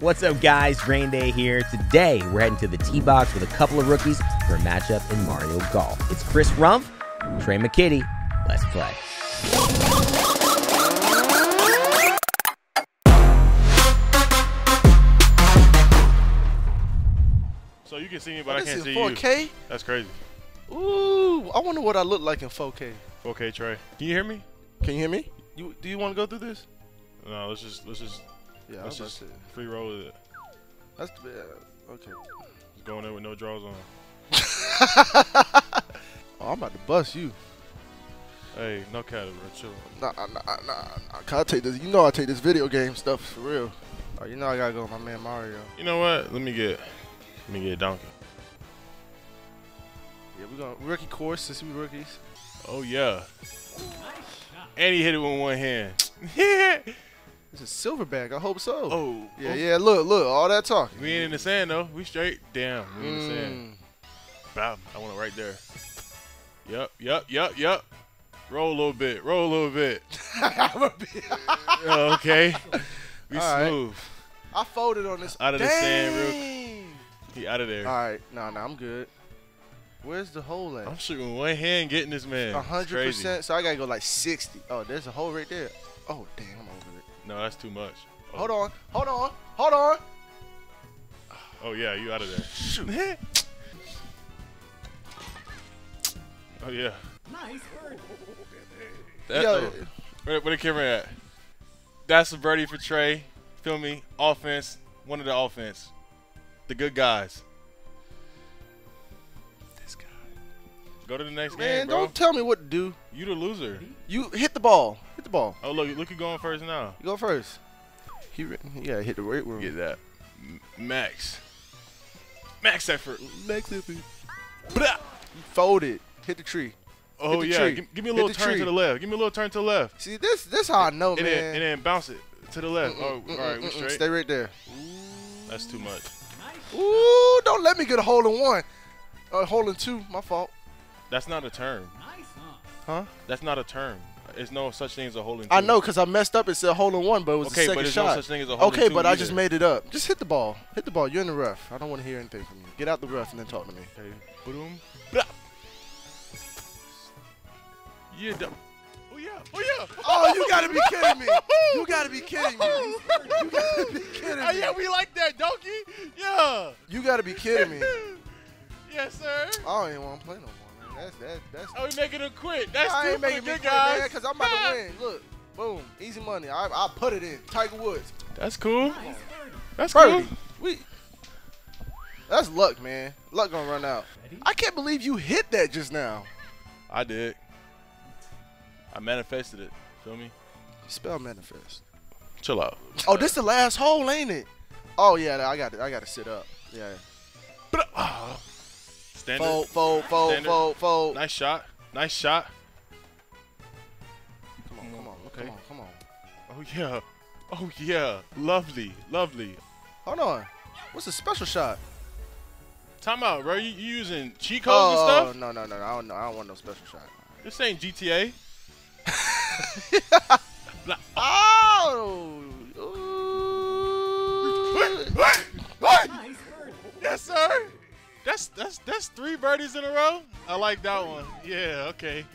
What's up, guys? Rain Day here. Today, we're heading to the tee box with a couple of rookies for a matchup in Mario Golf. It's Chris Rumph, Tre' McKitty. Let's play. So you can see me, but oh, I this can't is see 4K? you. That's crazy. Ooh, I wonder what I look like in 4K. 4K Trey. Can you hear me? Can you hear me? You do you want to go through this? No, let's just let's just Yeah, I let's just free roll with it. That's yeah, okay. Just going in with no draws on. Oh, I'm about to bust you. Hey, no cat, bro. Chill. Nah, nah, nah, nah. I take this? You know I take this video game stuff for real. Oh, you know I gotta go with my man Mario. You know what? Let me get let me get donkey. Yeah, we gonna rookie course since we rookies. Oh yeah. And he hit it with one hand. yeah. a silverback. I hope so. Oh. Yeah, yeah. Look, look. All that talking. We ain't in the sand though. We straight. Damn. We in the Mm. sand. Bam. I want it right there. Yup. Yup. Yup. Yup. Roll a little bit. Roll a little bit. Oh, okay. We All right. smooth. I folded on this. Out of the sand real- He out of there. All right, no, no, I'm good. Where's the hole at? I'm shooting one hand, getting this man. 100. percent So I gotta go like sixty. Oh, there's a hole right there. Oh, damn, I'm over it. No, that's too much. Oh. Hold on, hold on, hold on. Oh yeah, you out of there. Shoot. Oh yeah. Nice bird. That, Yo, oh, where, where the camera at? That's a birdie for Tre'. Feel me? Offense. One of the offense. The good guys. Go to the next man, game, bro. don't tell me what to do. you the loser. You hit the ball. Hit the ball. Oh look, look, you going first now. You go first. He, yeah, hit the right room. Get that. Max. Max effort. Hit me. Blah. You folded. Hit the tree. Oh the yeah. tree. Give, give me a little turn tree. to the left. Give me a little turn to the left. See, this this how I know, and man. then and then bounce it to the left. Mm-mm, oh, mm-mm, all right, we straight. Stay right there. That's too much. Ooh, don't let me get a hole in one. A hole in two. My fault. That's not a term. Nice, huh? Huh? That's not a term. There's no such thing as a hole in. I know, cause I messed up. It said hole in one, but it was Okay, the but second there's shot. no such thing as a hole in okay, two but I just made it up. Just hit the ball. Hit the ball. You're in the rough. I don't want to hear anything from you. Get out the rough and then talk to me. Okay. Boom. Blah. Yeah. Oh yeah. Oh yeah. Oh, you gotta be kidding me. You gotta be kidding me. You gotta be kidding oh, me. Oh yeah, we like that, donkey. Yeah. You gotta be kidding me. yes, sir. I don't even want to play no more, man. That's that. That's. Oh, we making him quit. That's I ain't making me good quit, guys. man, cause I'm about to win. Look, boom, easy money. I I put it in. Tiger Woods. That's cool. Nice bird. That's cool. We. That's luck, man. Luck gonna run out. Ready? I can't believe you hit that just now. I did. I manifested it. Feel me? Spell manifest. Chill out. Oh, this the last hole, ain't it? Oh yeah, I got it. I got to sit up. Yeah. Uh, Standard. Fold, fold, fold, Standard. fold, fold. Nice shot. Nice shot. Come on, come on, Okay. come on, come on. Oh yeah. Oh yeah. Lovely. Lovely. Hold on. What's a special shot? Time out, bro. You, you using cheat codes Oh, and stuff? no, no, no, no. I don't know. I don't want no special shot. This ain't GTA. Oh. Ooh. Nice bird. yes, sir. That's that's that's three birdies in a row. I like that one. Yeah. Okay.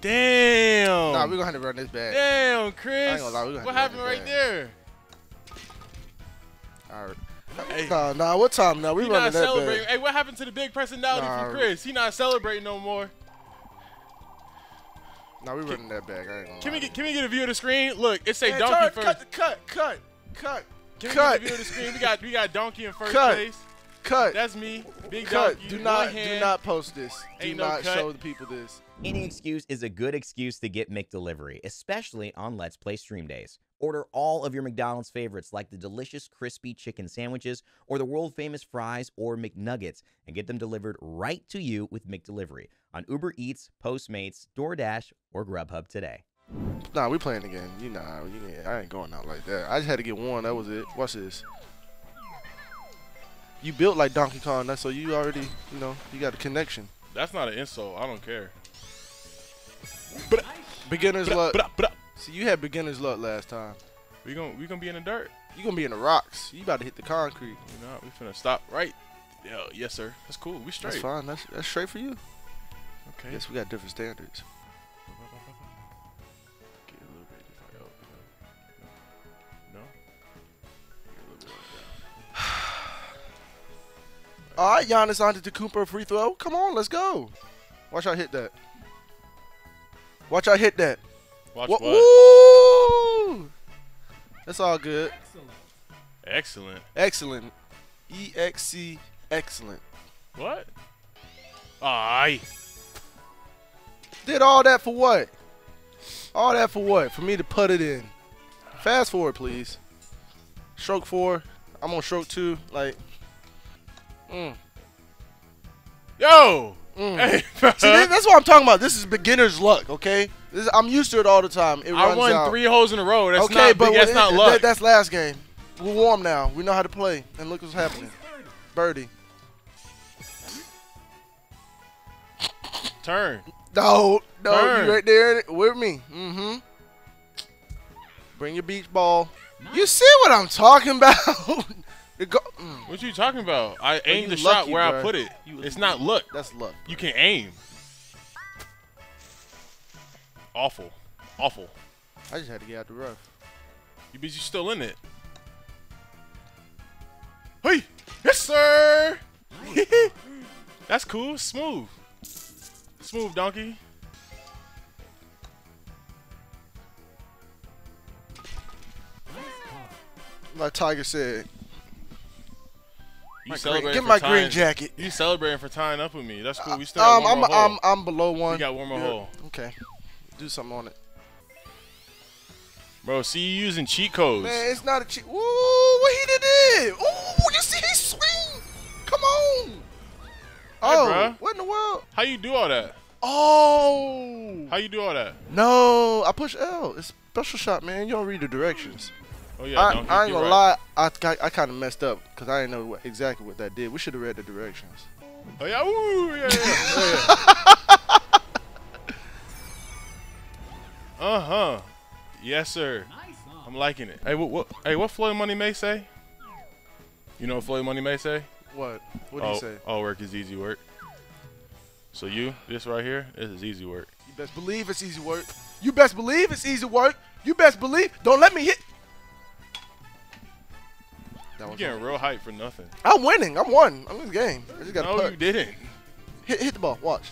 Damn. Nah, we're gonna have to run this back. Damn, Chris. lie, we what happened right back. there? All right. Hey, Nah, nah. What time now? We he running not that celebrating. back. Hey, what happened to the big personality Nah. from Chris? He not celebrating no more. Nah, we running that back. I ain't gonna Can we get can we get a view of the screen? Look, it say Man, donkey turn- first. Cut, cut, cut, cut, Can cut, we get a view of the screen? We got we got donkey in first Cut. place. Cut, That's me. Big cut. donkey. Do one not, do not post this. Do no not cut. show the people this. Any excuse is a good excuse to get McDelivery, especially on Let's Play Stream Days. Order all of your McDonald's favorites like the delicious crispy chicken sandwiches or the world famous fries or McNuggets and get them delivered right to you with McDelivery on Uber Eats, Postmates, DoorDash, or Grubhub today. Nah, we playing again. You know, you ain't, I ain't going out like that. I just had to get one. That was it. Watch this. You built like Donkey Kong, that's so you already, you know, you got a connection. That's not an insult. I don't care. But Beginner's Blah, luck. blah, blah. See, you had beginner's luck last time. We gon' we gonna be in the dirt. You gonna be in the rocks. You about to hit the concrete. You know, we finna stop right. Yo, yes, sir. That's cool. We straight. That's fine. That's that's straight for you. Okay. Yes, we got different standards. All right, Giannis Antetokounmpo free throw. Come on, let's go. Watch out hit that. Watch out hit that. Watch Wha- what? Woo! That's all good. Excellent. Excellent. Excellent. E X C excellent. What? I Did all that for what? All that for what? For me to put it in. Fast forward, please. Stroke four. I'm on stroke two. Like, mm, Yo. mm. Hey, See, that's what I'm talking about. This is beginner's luck, okay? This I'm used to it all the time. It I runs won out. three holes in a row. That's okay, not but. That's it- not that- luck. that's last game. We're warm now. We know how to play. And look what's happening. Birdie. Birdie. Turn. No, no, Turn. you right there with me. Mm-hmm. Bring your beach ball. You see what I'm talking about? It go- mm, What you talking about? I aim the shot lucky, where I put it. You- It's not luck. that's luck. You can aim. Awful. Awful. I just had to get out the rough. You you still in it. Hey! Yes, sir! That's cool. Smooth. Smooth, donkey. Like Tiger said, You my celebrating get my tying, green jacket. You celebrating for tying up with me. That's cool. We still got Um, I'm, hole. I'm, I'm below one. we got one more Yeah. hole. Okay, do something on it. Bro, see you using cheat codes. Man, it's not a cheat. Ooh, what he did? Ooh, you see he swing? Come on. Oh, bruh. what in the world? How you do all that? Oh. How you do all that? No, I push L. It's special shot, man. You don't read the directions. Oh yeah, I, donkey, I ain't gonna right. lie. I, I kind of messed up because I didn't know what, exactly what that did. We should have read the directions. Oh yeah, ooh, yeah, yeah. yeah. uh huh. Yes, sir. I'm liking it. Hey, what, what? Hey, what Floyd Money May say? You know what Floyd Money May say? What? What do oh, you say? All work is easy work. So you, this right here, this is easy work. You best believe it's easy work. You best believe it's easy work. You best believe. Don't let me hit. That was getting real hype for nothing. I'm winning. I'm one. I'm in this game. I just got to No, put. you didn't. Hit, hit the ball. Watch.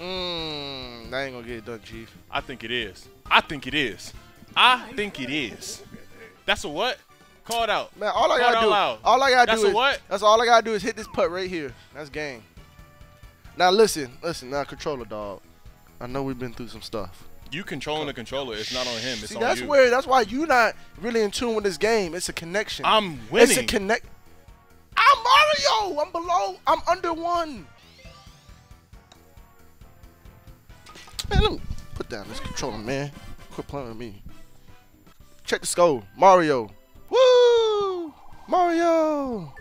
Mmm. That ain't gonna get it done, Chief. I think it is. I think it is. I think it is. That's a what? Call it out. Man, all I Call gotta do. loud. All I gotta That's do a is. what? That's all I gotta do is hit this putt right here. That's game. Now listen, listen. Now controller dog. I know we've been through some stuff. You controlling the controller. It's not on him. It's See, on that's you. where. That's why you're not really in tune with this game. It's a connection. I'm winning. It's a connect. I'm Mario. I'm below. I'm under one. Man, let me put down this controller, man. Quit playing with me. Check the score. Mario. Woo! Mario.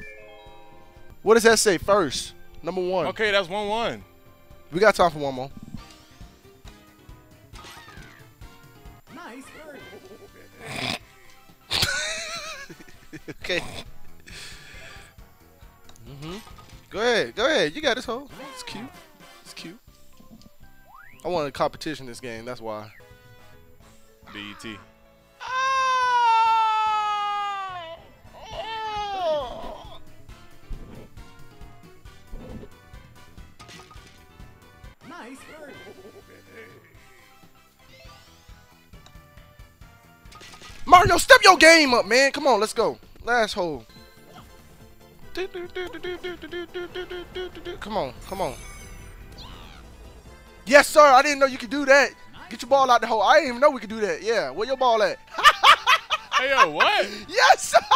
What does that say first? Number one. okay, that's one one. We got time for one more. Nice birdie. okay. Mhm. Go ahead. Go ahead. You got this hole. It's cute. It's cute. I wanted competition in this game. That's why. BET. Mario, step your game up, man. Come on, let's go. Last hole. Come on, come on. Yes, sir. I didn't know you could do that. Get your ball out the hole. I didn't even know we could do that. Yeah, where your ball at? Hey yo, what? Yes.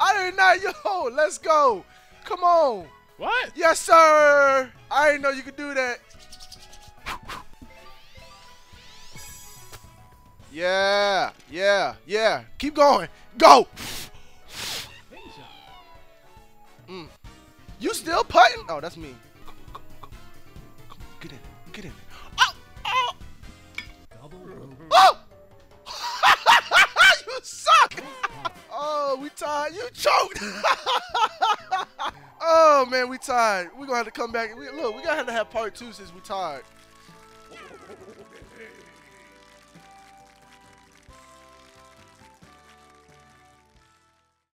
I didn't know. Yo, let's go. Come on. What? Yes, sir. I didn't know you could do that. Yeah, yeah, yeah. Keep going. Go. Shot. You still putting? Oh, that's me. Get in. Get in. Oh, oh, oh. suck. oh, we tied. You choked. oh man, we tied. We gonna have to come back. We, look, we gotta have to have part two since we tied.